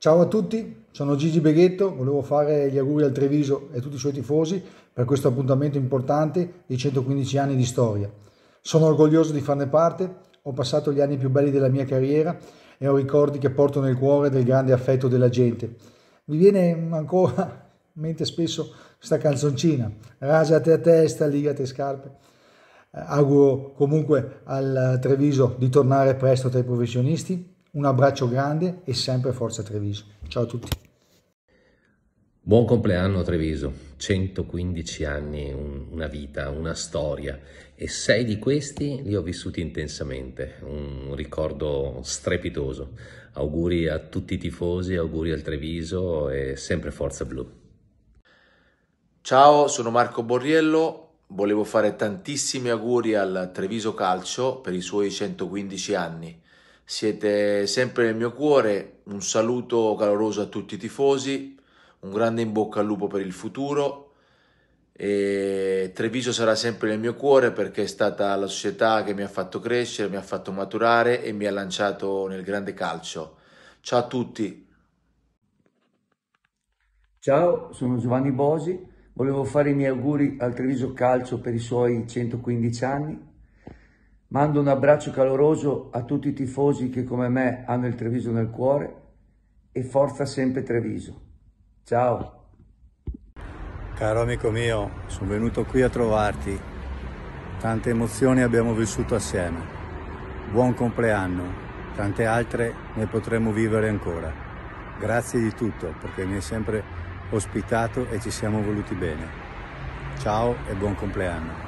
Ciao a tutti, sono Gigi Beghetto, volevo fare gli auguri al Treviso e a tutti i suoi tifosi per questo appuntamento importante dei 115 anni di storia. Sono orgoglioso di farne parte, ho passato gli anni più belli della mia carriera e ho ricordi che porto nel cuore del grande affetto della gente. Mi viene ancora in mente spesso questa canzoncina, rasate a testa, ligate scarpe. Eh, auguro comunque al Treviso di tornare presto tra i professionisti un abbraccio grande e sempre Forza Treviso. Ciao a tutti. Buon compleanno Treviso, 115 anni, un, una vita, una storia e sei di questi li ho vissuti intensamente, un ricordo strepitoso. Auguri a tutti i tifosi, auguri al Treviso e sempre Forza Blu. Ciao, sono Marco Borriello, volevo fare tantissimi auguri al Treviso Calcio per i suoi 115 anni siete sempre nel mio cuore, un saluto caloroso a tutti i tifosi, un grande in bocca al lupo per il futuro. E Treviso sarà sempre nel mio cuore perché è stata la società che mi ha fatto crescere, mi ha fatto maturare e mi ha lanciato nel grande calcio. Ciao a tutti. Ciao, sono Giovanni Bosi, volevo fare i miei auguri al Treviso Calcio per i suoi 115 anni Mando un abbraccio caloroso a tutti i tifosi che come me hanno il Treviso nel cuore e forza sempre Treviso. Ciao! Caro amico mio, sono venuto qui a trovarti. Tante emozioni abbiamo vissuto assieme. Buon compleanno, tante altre ne potremo vivere ancora. Grazie di tutto perché mi hai sempre ospitato e ci siamo voluti bene. Ciao e buon compleanno.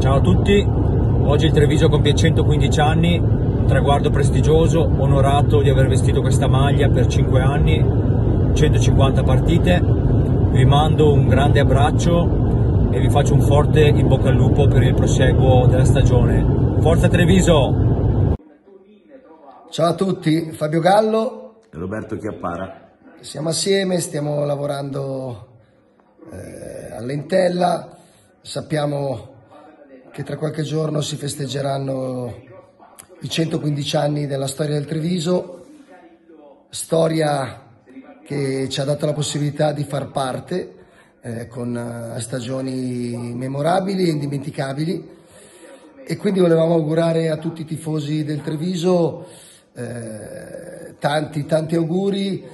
Ciao a tutti, Oggi il Treviso compie 115 anni, un traguardo prestigioso, onorato di aver vestito questa maglia per 5 anni, 150 partite. Vi mando un grande abbraccio e vi faccio un forte in bocca al lupo per il proseguo della stagione. Forza Treviso! Ciao a tutti, Fabio Gallo e Roberto Chiappara. Siamo assieme, stiamo lavorando eh, all'Entella, sappiamo che tra qualche giorno si festeggeranno i 115 anni della storia del Treviso, storia che ci ha dato la possibilità di far parte eh, con uh, stagioni memorabili e indimenticabili. E quindi volevamo augurare a tutti i tifosi del Treviso eh, tanti tanti auguri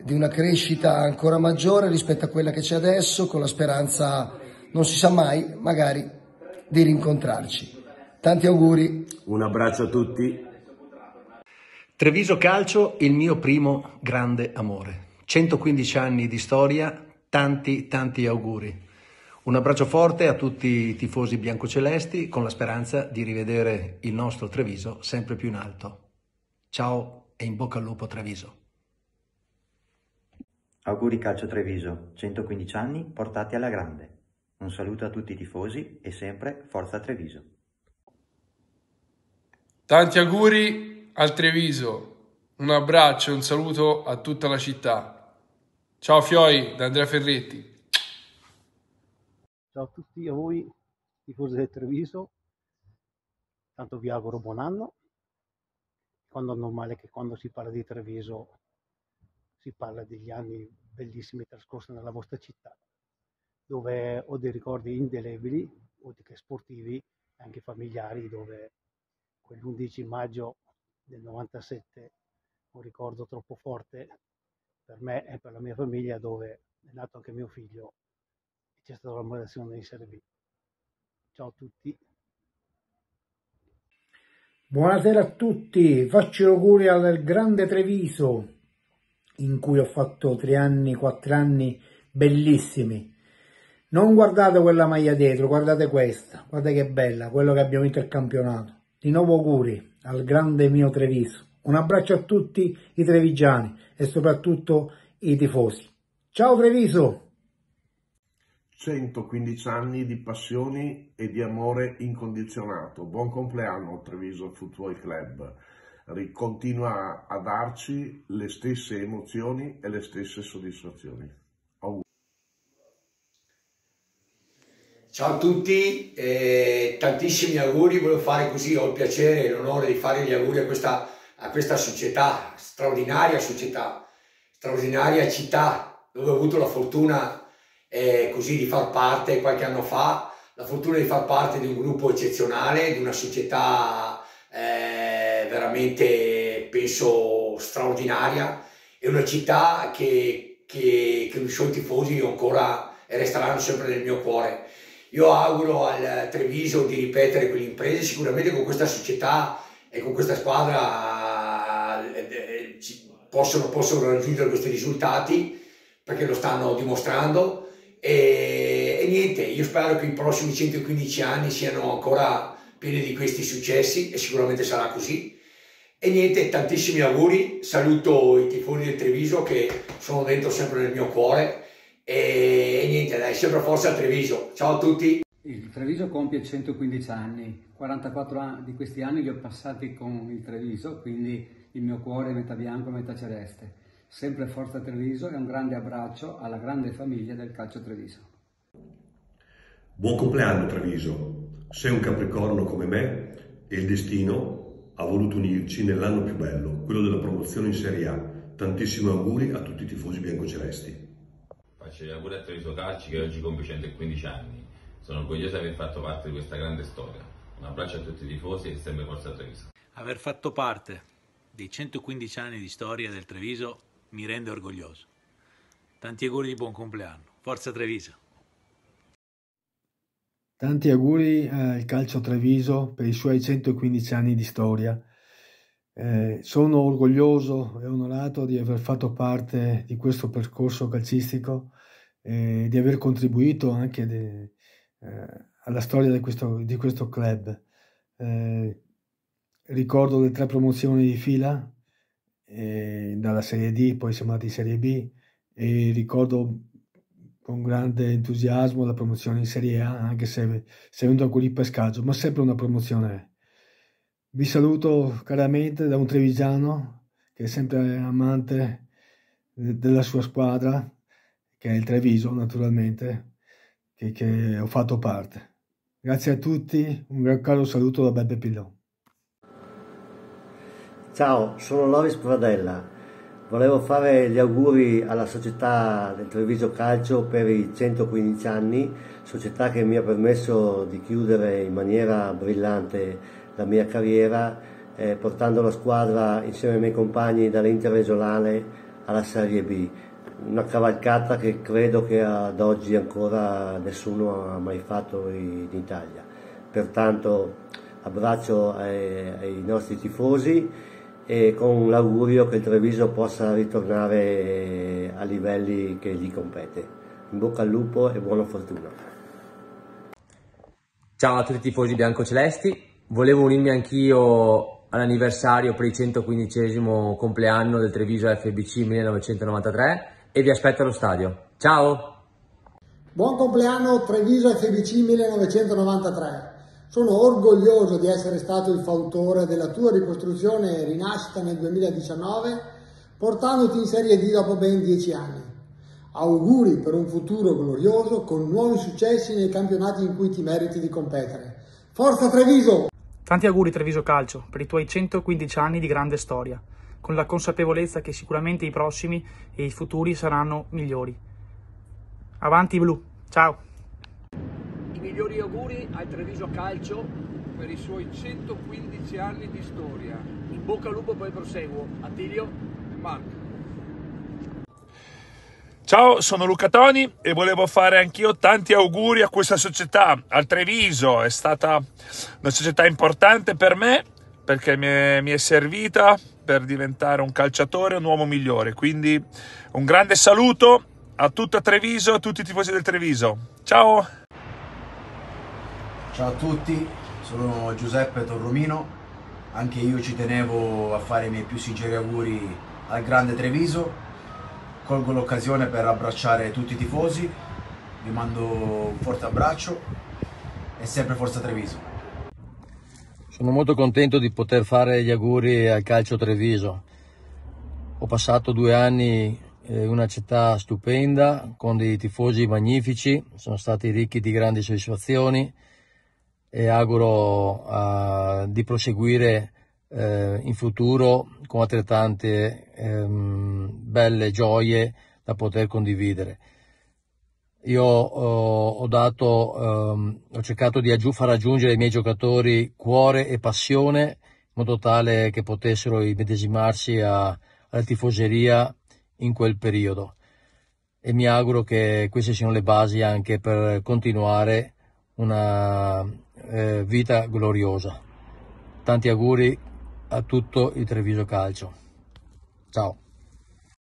di una crescita ancora maggiore rispetto a quella che c'è adesso con la speranza non si sa mai magari di rincontrarci. Tanti auguri. Un abbraccio a tutti. Treviso Calcio, il mio primo grande amore. 115 anni di storia, tanti tanti auguri. Un abbraccio forte a tutti i tifosi biancocelesti con la speranza di rivedere il nostro Treviso sempre più in alto. Ciao e in bocca al lupo Treviso. Auguri Calcio Treviso, 115 anni portati alla grande. Un saluto a tutti i tifosi e sempre Forza Treviso. Tanti auguri al Treviso, un abbraccio e un saluto a tutta la città. Ciao Fioi da Andrea Ferretti. Ciao a tutti a voi tifosi del Treviso, tanto vi auguro buon anno. Quando è normale che quando si parla di Treviso si parla degli anni bellissimi trascorsi nella vostra città dove ho dei ricordi indelebili, oltre che sportivi anche familiari, dove quell'11 maggio del 97 un ricordo troppo forte per me e per la mia famiglia, dove è nato anche mio figlio e c'è stata la moderazione di Serbi. Ciao a tutti. Buonasera a tutti, faccio auguri al grande Treviso in cui ho fatto tre anni, quattro anni bellissimi non guardate quella maglia dietro, guardate questa, guardate che bella, quello che abbiamo vinto il campionato. Di nuovo auguri al grande mio Treviso. Un abbraccio a tutti i trevigiani e soprattutto i tifosi. Ciao Treviso! 115 anni di passioni e di amore incondizionato. Buon compleanno Treviso Football Club. Continua a darci le stesse emozioni e le stesse soddisfazioni. Ciao a tutti, eh, tantissimi auguri, volevo fare così, ho il piacere e l'onore di fare gli auguri a questa, a questa società, straordinaria società, straordinaria città dove ho avuto la fortuna eh, così di far parte qualche anno fa, la fortuna di far parte di un gruppo eccezionale, di una società eh, veramente penso straordinaria e una città che, che, che i suoi tifosi ancora resteranno sempre nel mio cuore. Io auguro al Treviso di ripetere quell'impresa, sicuramente con questa società e con questa squadra eh, eh, possono, possono raggiungere questi risultati perché lo stanno dimostrando e, e, niente, io spero che i prossimi 115 anni siano ancora pieni di questi successi e sicuramente sarà così. E niente, tantissimi auguri, saluto i tifosi del Treviso che sono dentro sempre nel mio cuore e, niente, dai, sempre forza al Treviso. Ciao a tutti. Il Treviso compie 115 anni, 44 di questi anni li ho passati con il Treviso, quindi il mio cuore è metà bianco e metà celeste. Sempre Forza Treviso e un grande abbraccio alla grande famiglia del calcio Treviso. Buon compleanno Treviso, sei un capricorno come me e il destino ha voluto unirci nell'anno più bello, quello della promozione in Serie A. Tantissimi auguri a tutti i tifosi biancocelesti. Faccio gli auguri a Treviso Calci che oggi compie 115 anni. Sono orgoglioso di aver fatto parte di questa grande storia. Un abbraccio a tutti i tifosi e sempre Forza Treviso. Aver fatto parte dei 115 anni di storia del Treviso mi rende orgoglioso. Tanti auguri di buon compleanno. Forza Treviso. Tanti auguri al Calcio Treviso per i suoi 115 anni di storia. Eh, sono orgoglioso e onorato di aver fatto parte di questo percorso calcistico e di aver contribuito anche de, eh, alla storia di questo, di questo club. Eh, ricordo le tre promozioni di fila eh, dalla Serie D, poi siamo andati in Serie B e ricordo con grande entusiasmo la promozione in Serie A, anche se, se è venuto anche lì pescaggio, ma sempre una promozione. Vi saluto caramente da un trevigiano che è sempre amante della sua squadra, che è il Treviso naturalmente, che, che ho fatto parte. Grazie a tutti, un gran caro saluto da Beppe Pillon. Ciao, sono Loris Pradella. Volevo fare gli auguri alla società del Treviso Calcio per i 115 anni, società che mi ha permesso di chiudere in maniera brillante la mia carriera, eh, portando la squadra insieme ai miei compagni dall'Interregionale alla Serie B. Una cavalcata che credo che ad oggi ancora nessuno ha mai fatto in Italia. Pertanto abbraccio ai, ai nostri tifosi e con l'augurio che il Treviso possa ritornare a livelli che gli compete. In bocca al lupo e buona fortuna. Ciao a tutti i tifosi biancocelesti, volevo unirmi anch'io all'anniversario per il 115 compleanno del Treviso FBC 1993 e vi aspetto allo stadio. Ciao! Buon compleanno Treviso FBC 1993. Sono orgoglioso di essere stato il fautore della tua ricostruzione e rinascita nel 2019, portandoti in Serie D dopo ben dieci anni. Auguri per un futuro glorioso con nuovi successi nei campionati in cui ti meriti di competere. Forza Treviso! Tanti auguri Treviso Calcio per i tuoi 115 anni di grande storia, con la consapevolezza che sicuramente i prossimi e i futuri saranno migliori. Avanti blu, ciao! migliori auguri al Treviso Calcio per i suoi 115 anni di storia. In bocca al lupo per il proseguo. Attilio e Marco. Ciao, sono Luca Toni e volevo fare anch'io tanti auguri a questa società, al Treviso. È stata una società importante per me perché mi è, mi è servita per diventare un calciatore, un uomo migliore. Quindi un grande saluto a tutta Treviso, a tutti i tifosi del Treviso. Ciao! Ciao a tutti, sono Giuseppe Torromino, anche io ci tenevo a fare i miei più sinceri auguri al grande Treviso, colgo l'occasione per abbracciare tutti i tifosi, vi mando un forte abbraccio e sempre Forza Treviso. Sono molto contento di poter fare gli auguri al calcio Treviso. Ho passato due anni in una città stupenda, con dei tifosi magnifici, sono stati ricchi di grandi soddisfazioni e auguro uh, di proseguire eh, in futuro con altrettante ehm, belle gioie da poter condividere. Io ho, dato, ehm, ho cercato di far raggiungere ai miei giocatori cuore e passione in modo tale che potessero immedesimarsi alla tifoseria in quel periodo e mi auguro che queste siano le basi anche per continuare una eh, vita gloriosa. Tanti auguri a tutto il Treviso Calcio. Ciao.